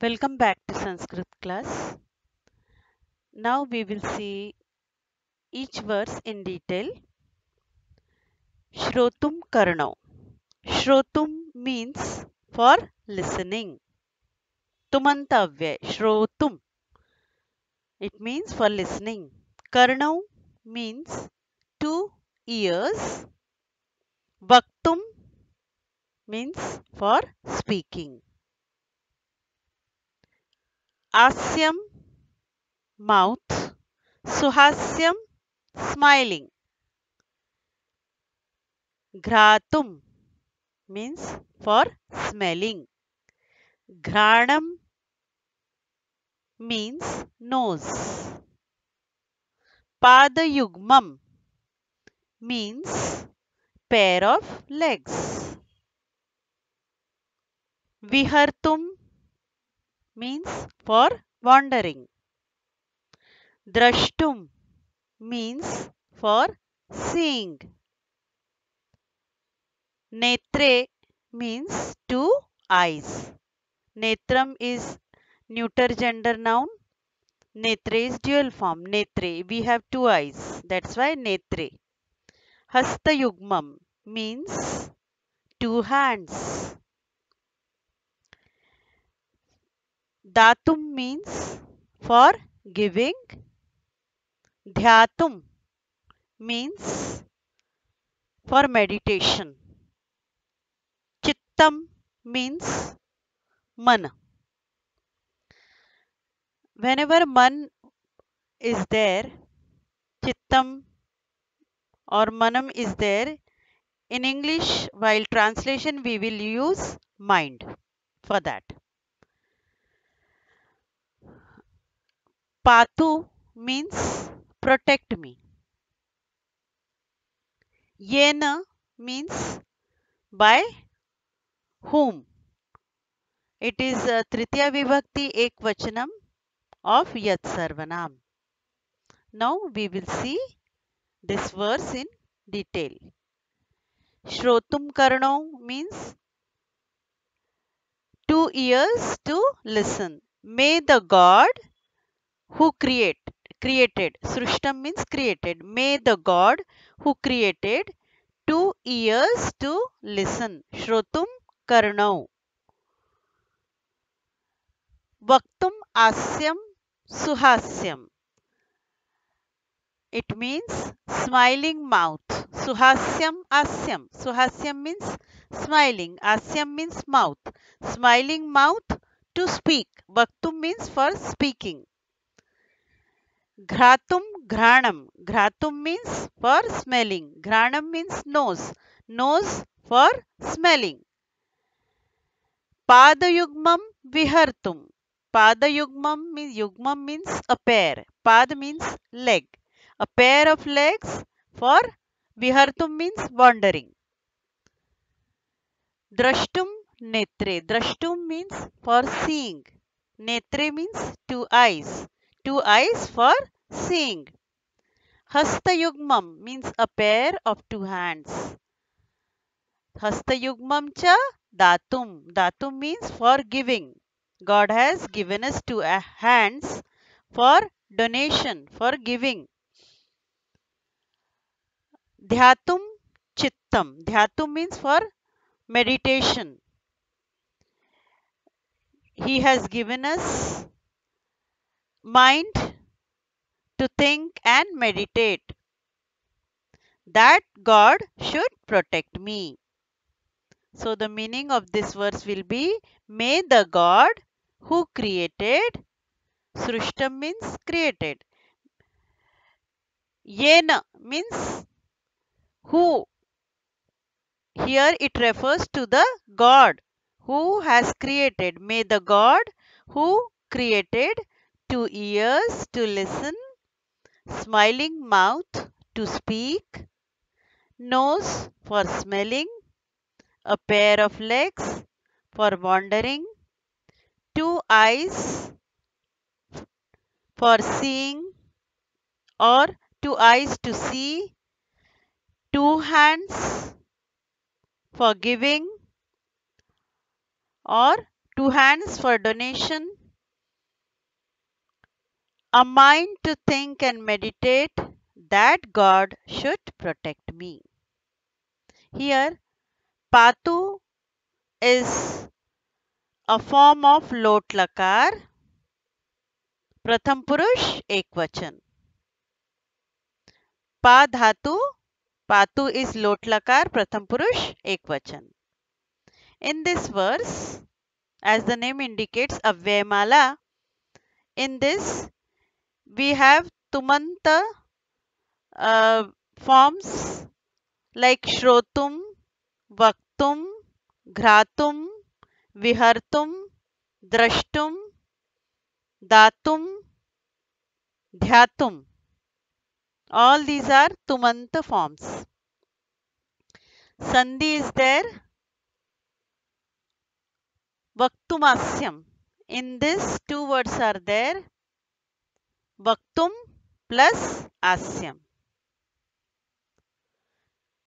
Welcome back to Sanskrit class. Now we will see each verse in detail. Shrotum Karnau. Shrotum means for listening. Tumantavya. Shrotum. It means for listening. Karnau means two ears. Vaktum means for speaking. Asyam mouth. Suhasyam smiling. Ghratum means for smelling. Ghranam means nose. Padayugmam means pair of legs. Vihartum means for wandering. Drashtum means for seeing. Netre means two eyes. Netram is neuter gender noun. Netre is dual form. Netre. We have two eyes. That's why netre. Hastayugmam means two hands. Datum means for giving. Dhyatum means for meditation. Chittam means man. Whenever man is there, chittam or manam is there, in English, while translation, we will use mind for that. Patu means protect me. Yena means by whom. It is uh, Tritiya Vibhakti Ekvachanam of Yat Sarvanam. Now we will see this verse in detail. Shrotum Karnau means two ears to listen. May the God who create created Srushtam means created. May the God who created two ears to listen. Shrotum Karnau. Vaktum Asyam Suhasyam. It means smiling mouth. Suhasyam Asyam. Suhasyam means smiling. Asyam means mouth. Smiling mouth to speak. Vaktum means for speaking. Ghratum Ghranam. Ghratum means for smelling. Ghranam means nose. Nose for smelling. Padayugmam Vihartum. Padayugmam means Yugmam means a pair. Pad means leg. A pair of legs for Vihartum means wandering. Drashtum Netre. Drashtum means for seeing. Netre means two eyes. Two eyes for seeing. Hastayugmam means a pair of two hands. Hastayugmam cha datum. Datum means for giving. God has given us two uh, hands for donation, for giving. Dhyatum chittam. Dhyatum means for meditation. He has given us mind to think and meditate. That God should protect me. So the meaning of this verse will be May the God who created Srushtam means created. Yena means who. Here it refers to the God who has created. May the God who created two ears to listen, smiling mouth to speak, nose for smelling, a pair of legs for wandering, two eyes for seeing or two eyes to see, two hands for giving or two hands for donation, a mind to think and meditate that God should protect me. Here, Patu is a form of lot lakar, Ekvachan. Pa dhatu, Patu is lot lakar, Pratham Purush Ekvachan. In this verse, as the name indicates, Avyamala, in this we have Tumanta uh, forms like Shrotum, Vaktum, Ghratum, Vihartum, Drashtum, Datum, Dhyatum. All these are Tumanta forms. Sandhi is there. Vaktumasyam. In this, two words are there. Vaktum plus Asyam.